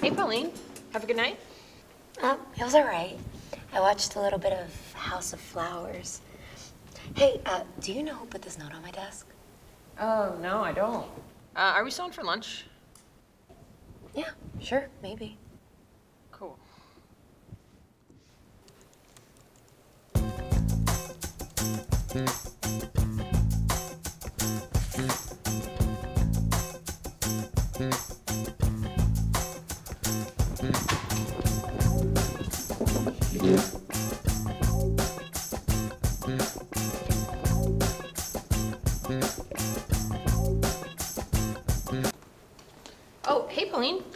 Hey, Pauline. Have a good night. Um, it was all right. I watched a little bit of House of Flowers. Hey, uh, do you know who put this note on my desk? Oh, no, I don't. Uh, are we still on for lunch? Yeah, sure, maybe. Cool. Oh,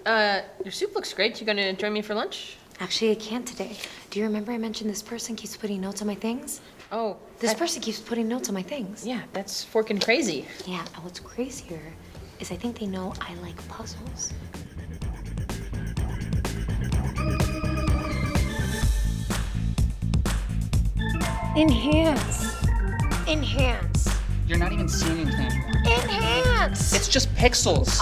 Uh, your soup looks great. You gonna join me for lunch? Actually, I can't today. Do you remember I mentioned this person keeps putting notes on my things? Oh, This that- person keeps putting notes on my things. Yeah, that's forking crazy. Yeah, and what's crazier is I think they know I like puzzles. Enhance. Enhance. You're not even seeing anything anymore. Enhance. It's just pixels.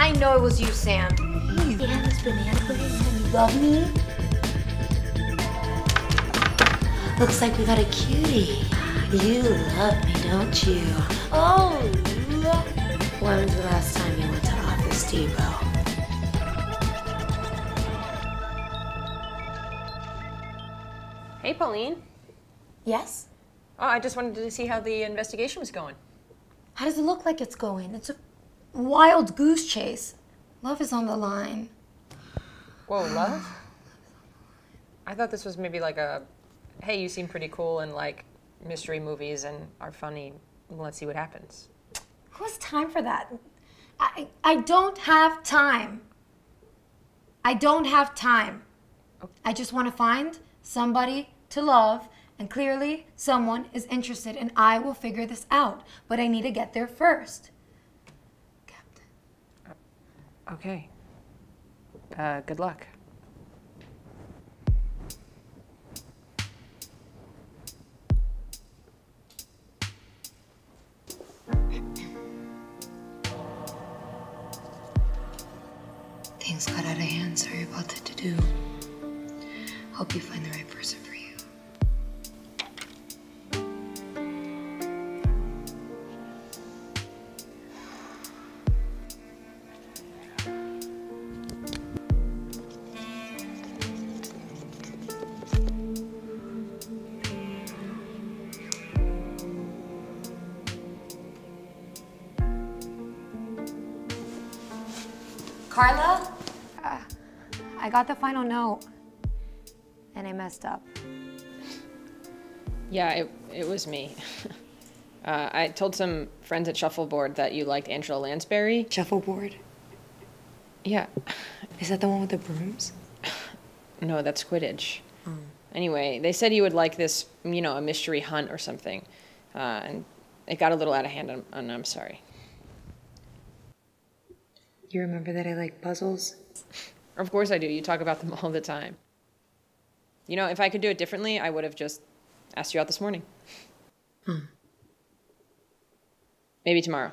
I know it was you, Sam. Hey, you have this banana pudding and you love me? Looks like we got a cutie. You love me, don't you? Oh, when was the last time you went to Office Depot? Hey, Pauline. Yes? Oh, I just wanted to see how the investigation was going. How does it look like it's going? It's a wild goose chase. Love is on the line. Whoa, love? I thought this was maybe like a, hey, you seem pretty cool and like mystery movies and are funny. Let's see what happens. Who has time for that? I, I don't have time. I don't have time. I just want to find somebody to love, and clearly someone is interested, and I will figure this out. But I need to get there first. Okay. Uh, good luck. Things got out of hand. Sorry about the to do. Hope you find the right person Carla? Uh, I got the final note. And I messed up. Yeah, it, it was me. uh, I told some friends at Shuffleboard that you liked Angela Lansbury. Shuffleboard? Yeah. Is that the one with the brooms? No, that's Quidditch. Anyway, they said you would like this, you know, a mystery hunt or something. Uh, and it got a little out of hand, and, and I'm sorry. You remember that I like puzzles? Of course I do. You talk about them all the time. You know, if I could do it differently, I would have just asked you out this morning. Hmm. Maybe tomorrow.